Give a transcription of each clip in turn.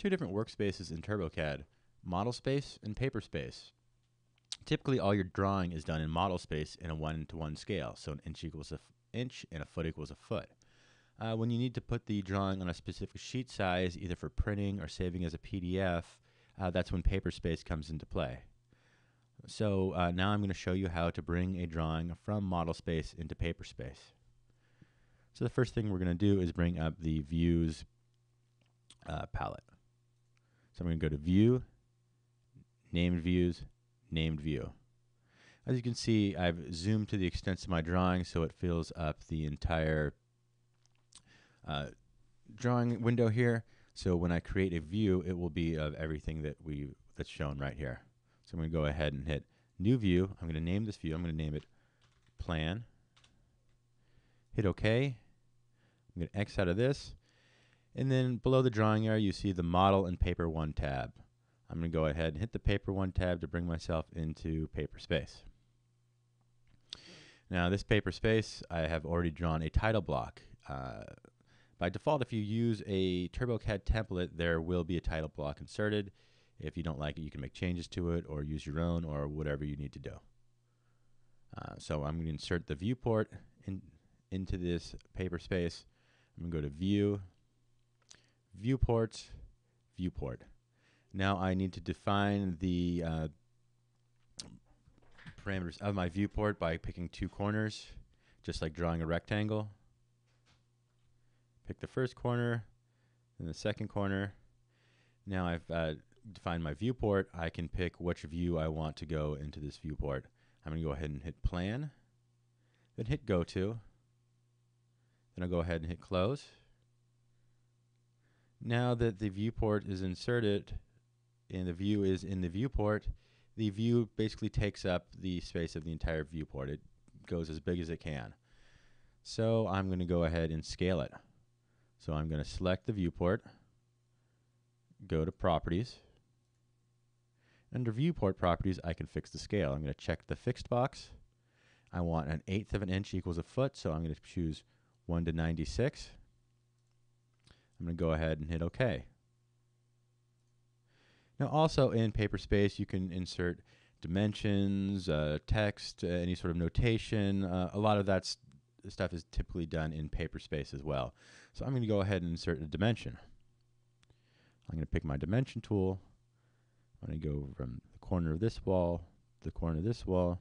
two different workspaces in TurboCAD, model space and paper space. Typically, all your drawing is done in model space in a one-to-one scale, so an inch equals a f- inch and a foot equals a foot. Uh, when you need to put the drawing on a specific sheet size, either for printing or saving as a PDF, uh, that's when paper space comes into play. So uh, now I'm going to show you how to bring a drawing from model space into paper space. So the first thing we're going to do is bring up the views uh, palette. So I'm going to go to view, named views, named view. As you can see, I've zoomed to the extent of my drawing so it fills up the entire uh, drawing window here. So when I create a view, it will be of everything that we that's shown right here. So I'm going to go ahead and hit new view. I'm going to name this view. I'm going to name it plan. Hit OK. I'm going to X out of this. And then below the drawing area, you see the model and paper one tab. I'm going to go ahead and hit the paper one tab to bring myself into paper space. Now this paper space, I have already drawn a title block. Uh, by default, if you use a TurboCAD template, there will be a title block inserted. If you don't like it, you can make changes to it or use your own or whatever you need to do. Uh, so I'm going to insert the viewport in, into this paper space. I'm going to go to View, Viewports, Viewport. Now I need to define the uh, parameters of my viewport by picking two corners, just like drawing a rectangle. Pick the first corner, then the second corner. Now I've uh, defined my viewport. I can pick which view I want to go into this viewport. I'm going to go ahead and hit Plan, then hit Go To. Then I'll go ahead and hit Close. Now that the viewport is inserted and the view is in the viewport, the view basically takes up the space of the entire viewport. It goes as big as it can. So I'm going to go ahead and scale it. So I'm going to select the viewport, go to Properties. Under Viewport Properties, I can fix the scale. I'm going to check the fixed box. I want an eighth of an inch equals a foot, so I'm going to choose 1 to 96. I'm going to go ahead and hit OK. Now also in Paperspace you can insert dimensions, uh, text, uh, any sort of notation. Uh, a lot of that stuff is typically done in Paperspace as well. So I'm going to go ahead and insert a dimension. I'm going to pick my dimension tool. I'm going to go from the corner of this wall to the corner of this wall.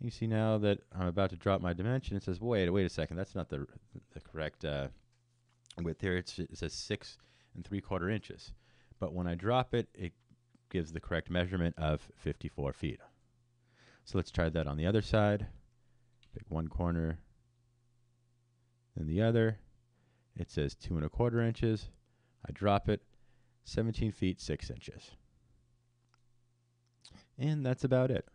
You see now that I'm about to drop my dimension, it says, wait, wait a second, that's not the, the correct width here. It's, it says six and three quarter inches. But when I drop it, it gives the correct measurement of 54 feet. So let's try that on the other side. Pick one corner, then the other. It says two and a quarter inches. I drop it, 17 feet, six inches. And that's about it.